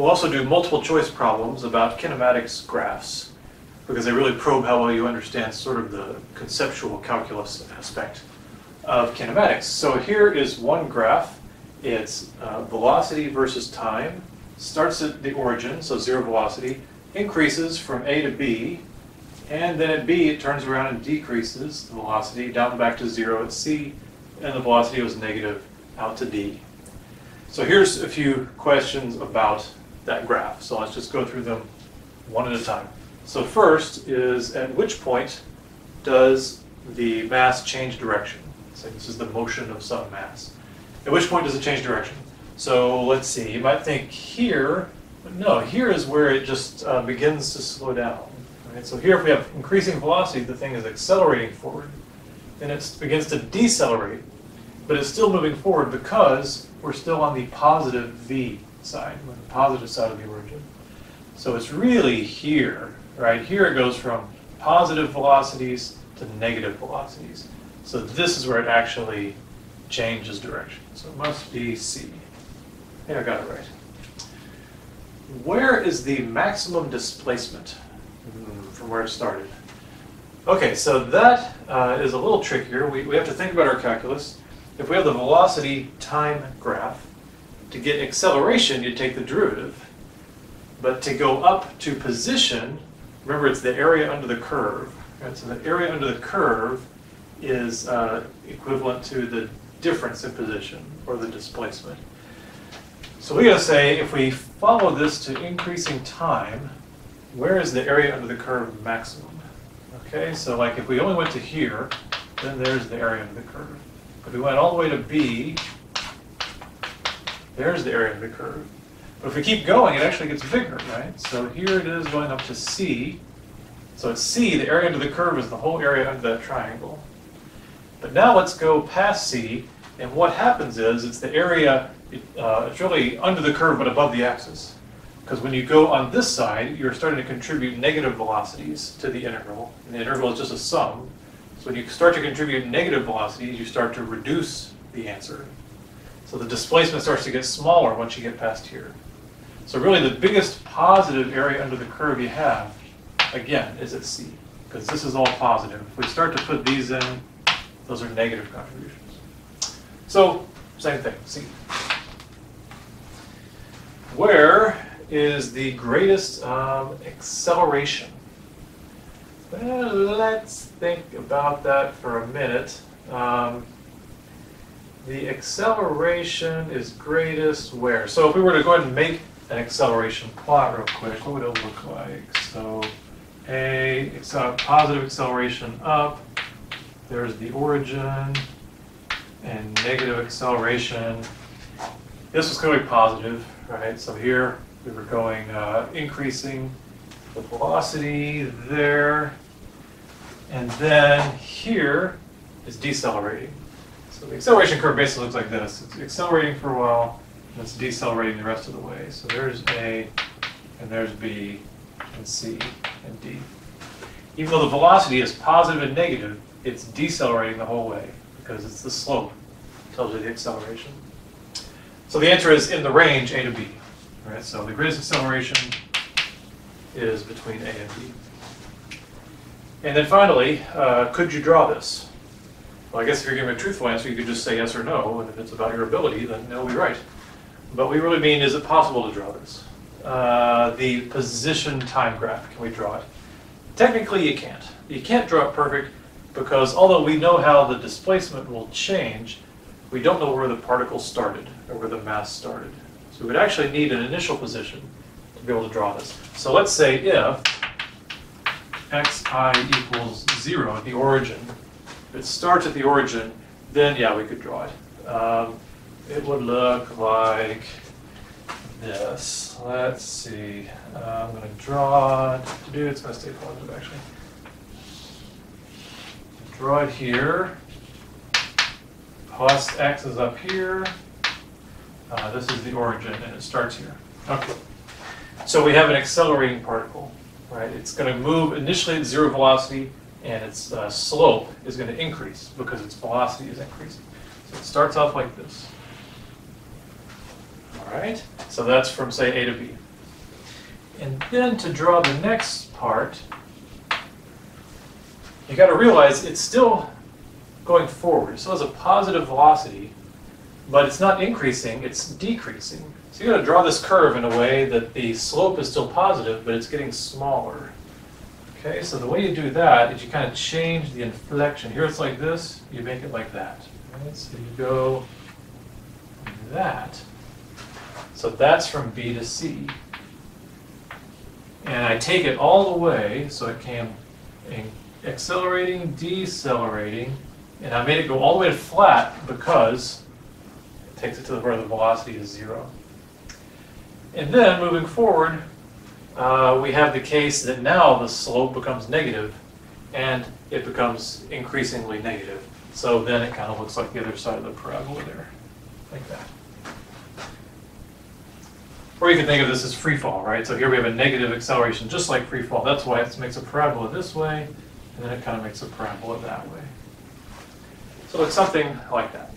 We'll also do multiple choice problems about kinematics graphs because they really probe how well you understand sort of the conceptual calculus aspect of kinematics. So here is one graph. It's uh, velocity versus time. Starts at the origin, so zero velocity, increases from A to B, and then at B it turns around and decreases the velocity down back to zero at C, and the velocity was negative out to D. So here's a few questions about that graph. So let's just go through them one at a time. So first is at which point does the mass change direction? So this is the motion of some mass. At which point does it change direction? So let's see, you might think here, but no, here is where it just uh, begins to slow down. Right? So here if we have increasing velocity, the thing is accelerating forward. Then it begins to decelerate, but it's still moving forward because we're still on the positive v side, the positive side of the origin. So it's really here, right? Here it goes from positive velocities to negative velocities. So this is where it actually changes direction. So it must be C. Yeah, I got it right. Where is the maximum displacement hmm, from where it started? Okay, so that uh, is a little trickier. We, we have to think about our calculus. If we have the velocity time graph, to get acceleration, you take the derivative. But to go up to position, remember it's the area under the curve. Right? So the area under the curve is uh, equivalent to the difference in position, or the displacement. So we gotta say, if we follow this to increasing time, where is the area under the curve maximum? Okay, so like if we only went to here, then there's the area under the curve. If we went all the way to B, there's the area under the curve. But if we keep going, it actually gets bigger, right? So here it is going up to C. So at C, the area under the curve is the whole area under that triangle. But now let's go past C, and what happens is it's the area, uh, it's really under the curve but above the axis. Because when you go on this side, you're starting to contribute negative velocities to the integral, and the integral is just a sum. So when you start to contribute negative velocities, you start to reduce the answer. So the displacement starts to get smaller once you get past here. So really the biggest positive area under the curve you have, again, is at C, because this is all positive. If we start to put these in, those are negative contributions. So, same thing, C. Where is the greatest um, acceleration? Well, let's think about that for a minute. Um, the acceleration is greatest where? So if we were to go ahead and make an acceleration plot real quick, what would it look like? So a positive acceleration up, there's the origin, and negative acceleration. This was going to be positive, right? So here we were going uh, increasing the velocity there, and then here is decelerating. So the acceleration curve basically looks like this. It's accelerating for a while, and it's decelerating the rest of the way. So there's A, and there's B, and C, and D. Even though the velocity is positive and negative, it's decelerating the whole way because it's the slope tells you the acceleration. So the answer is in the range A to B. Right? So the greatest acceleration is between A and B. And then finally, uh, could you draw this? Well, I guess if you're giving a truthful answer, you could just say yes or no, and if it's about your ability, then it'll be right. But we really mean, is it possible to draw this? Uh, the position time graph, can we draw it? Technically, you can't. You can't draw it perfect because although we know how the displacement will change, we don't know where the particle started or where the mass started. So we would actually need an initial position to be able to draw this. So let's say if xi equals 0 at the origin, if it starts at the origin, then yeah, we could draw it. Um, it would look like this. Let's see. Uh, I'm going to draw it. To do it's going to stay positive actually. Draw it here. Plus x is up here. Uh, this is the origin, and it starts here. Okay. So we have an accelerating particle, right? It's going to move initially at zero velocity, and its uh, slope is going to increase because its velocity is increasing. So it starts off like this. All right, so that's from say A to B. And then to draw the next part, you got to realize it's still going forward. It still has a positive velocity, but it's not increasing, it's decreasing. So you got to draw this curve in a way that the slope is still positive, but it's getting smaller. Okay, so the way you do that is you kind of change the inflection. Here it's like this, you make it like that. Right? So you go that. So that's from B to C. And I take it all the way, so it came in accelerating, decelerating, and I made it go all the way to flat because takes it to the where the velocity is zero. And then moving forward, uh, we have the case that now the slope becomes negative and it becomes increasingly negative. So then it kind of looks like the other side of the parabola there, like that. Or you can think of this as free fall, right? So here we have a negative acceleration, just like free fall. That's why it makes a parabola this way, and then it kind of makes a parabola that way. So it's something like that.